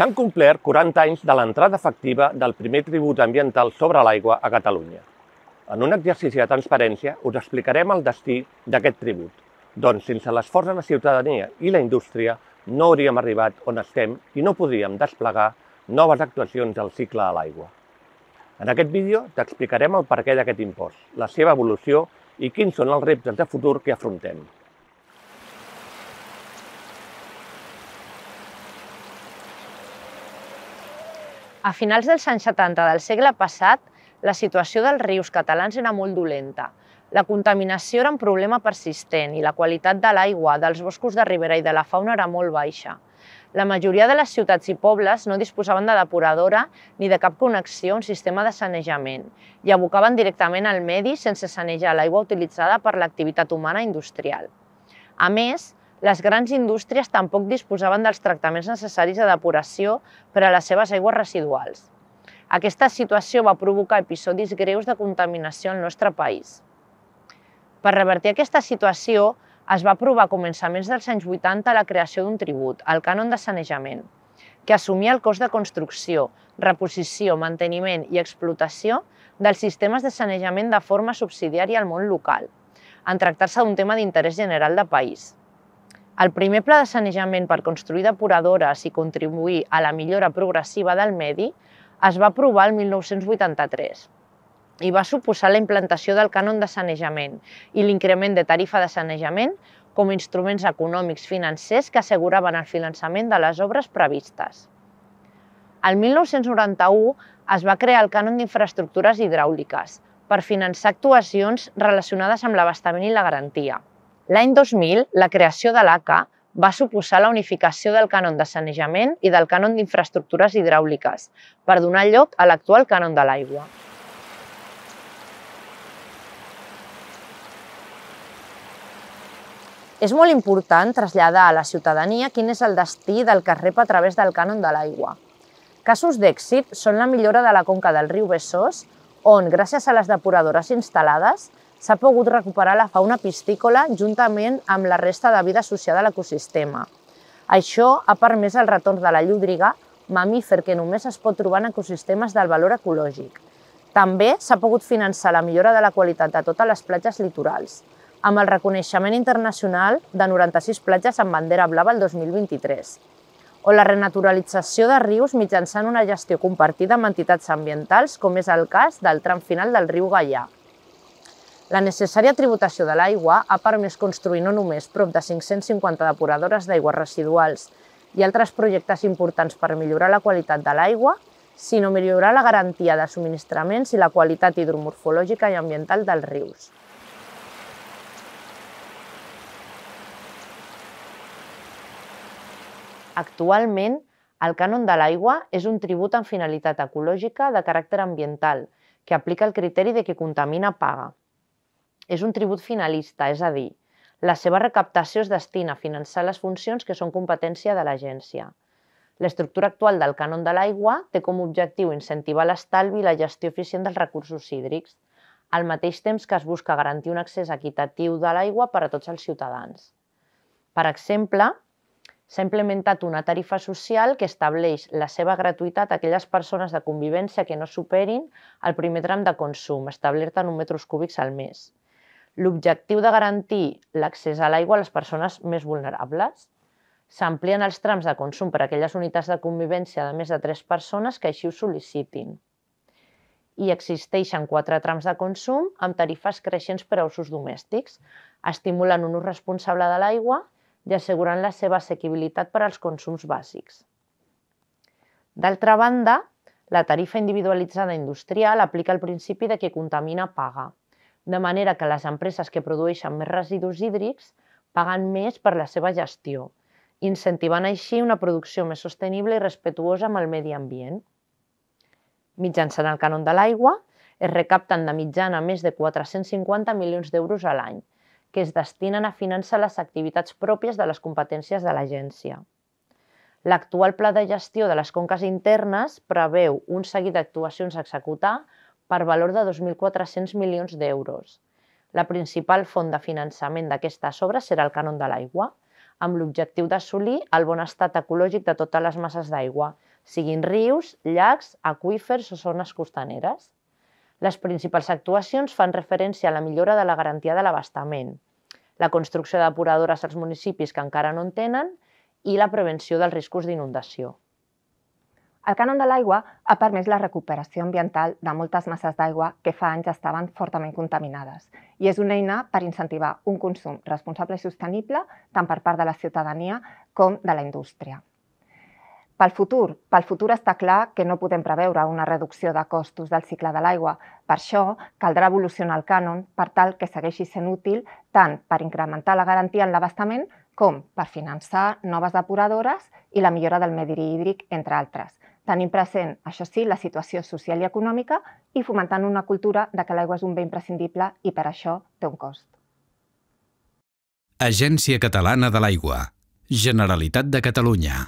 S'han complert 40 anys de l'entrada efectiva del primer tribut ambiental sobre l'aigua a Catalunya. En un exercici de transparència us explicarem el destí d'aquest tribut, doncs sense l'esforç de la ciutadania i la indústria no hauríem arribat on estem i no podríem desplegar noves actuacions al cicle de l'aigua. En aquest vídeo t'explicarem el perquè d'aquest impost, la seva evolució i quins són els reptes de futur que afrontem. A finals dels anys 70 del segle passat, la situació dels rius catalans era molt dolenta. La contaminació era un problema persistent i la qualitat de l'aigua, dels boscos de ribera i de la fauna era molt baixa. La majoria de les ciutats i pobles no disposaven de depuradora ni de cap connexió a un sistema de sanejament i abocaven directament al medi sense sanejar l'aigua utilitzada per l'activitat humana industrial. A més, les grans indústries tampoc disposaven dels tractaments necessaris de depuració per a les seves aigües residuals. Aquesta situació va provocar episodis greus de contaminació al nostre país. Per revertir aquesta situació, es va aprovar a començaments dels anys 80 la creació d'un tribut, el cànon de sanejament, que assumia el cost de construcció, reposició, manteniment i explotació dels sistemes de sanejament de forma subsidiària al món local, en tractar-se d'un tema d'interès general de país. El primer pla de sanejament per construir depuradores i contribuir a la millora progressiva del medi es va aprovar el 1983 i va suposar la implantació del cànon de sanejament i l'increment de tarifa de sanejament com a instruments econòmics financers que asseguraven el finançament de les obres previstes. El 1991 es va crear el cànon d'infraestructures hidràuliques per finançar actuacions relacionades amb l'abastament i la garantia. L'any 2000, la creació de l'ACA va suposar la unificació del cànon de sanejament i del cànon d'infraestructures hidràuliques per donar lloc a l'actual cànon de l'aigua. És molt important traslladar a la ciutadania quin és el destí del que es rep a través del cànon de l'aigua. Casos d'èxit són la millora de la conca del riu Besòs, on, gràcies a les depuradores instal·lades, s'ha pogut recuperar la fauna piscícola juntament amb la resta de vida associada a l'ecosistema. Això ha permès el retorn de la llúdriga, mamífer que només es pot trobar en ecosistemes del valor ecològic. També s'ha pogut finançar la millora de la qualitat de totes les platges litorals, amb el reconeixement internacional de 96 platges amb bandera blava el 2023, o la renaturalització de rius mitjançant una gestió compartida amb entitats ambientals, com és el cas del tram final del riu Gaià. La necessària tributació de l'aigua ha permès construir no només prop de 550 depuradores d'aigües residuals i altres projectes importants per millorar la qualitat de l'aigua, sinó millorar la garantia de subministraments i la qualitat hidromorfològica i ambiental dels rius. Actualment, el cànon de l'aigua és un tribut amb finalitat ecològica de caràcter ambiental, que aplica el criteri de qui contamina paga és un tribut finalista, és a dir, la seva recaptació es destina a finançar les funcions que són competència de l'agència. L'estructura actual del cànon de l'aigua té com a objectiu incentivar l'estalvi i la gestió eficient dels recursos hídrics, al mateix temps que es busca garantir un accés equitatiu de l'aigua per a tots els ciutadans. Per exemple, s'ha implementat una tarifa social que estableix la seva gratuïtat a aquelles persones de convivència que no superin el primer tram de consum, establert en un metres cúbics al mes. L'objectiu de garantir l'accés a l'aigua a les persones més vulnerables. S'amplien els trams de consum per a aquelles unitats de convivència de més de tres persones que així ho sol·licitin. I existeixen quatre trams de consum amb tarifes creixents per a usos domèstics, estimulant un ús responsable de l'aigua i assegurant la seva assequibilitat per als consums bàsics. D'altra banda, la tarifa individualitzada industrial aplica el principi de qui contamina paga de manera que les empreses que produeixen més residus hídrics paguen més per la seva gestió, incentivant així una producció més sostenible i respetuosa amb el medi ambient. Mitjançant el cànon de l'aigua, es recapten de mitjana més de 450 milions d'euros a l'any, que es destinen a finançar les activitats pròpies de les competències de l'agència. L'actual pla de gestió de les conques internes preveu un seguit d'actuacions a executar per valor de 2.400 milions d'euros. La principal font de finançament d'aquestes obres serà el cànon de l'aigua, amb l'objectiu d'assolir el bon estat ecològic de totes les masses d'aigua, siguin rius, llacs, aqüífers o zones costaneres. Les principals actuacions fan referència a la millora de la garantia de l'abastament, la construcció de depuradores als municipis que encara no en tenen i la prevenció dels riscos d'inundació. El cànon de l'aigua ha permès la recuperació ambiental de moltes masses d'aigua que fa anys estaven fortament contaminades i és una eina per incentivar un consum responsable i sostenible tant per part de la ciutadania com de la indústria. Pel futur, pel futur està clar que no podem preveure una reducció de costos del cicle de l'aigua. Per això, caldrà evolucionar el cànon per tal que segueixi sent útil tant per incrementar la garantia en l'abastament com per finançar noves depuradores i la millora del medi hídric, entre altres, tenint present, això sí, la situació social i econòmica i fomentant una cultura de que l'aigua és un bé imprescindible i per això té un cost. Agència Catalana de l'Aigua. Generalitat de Catalunya.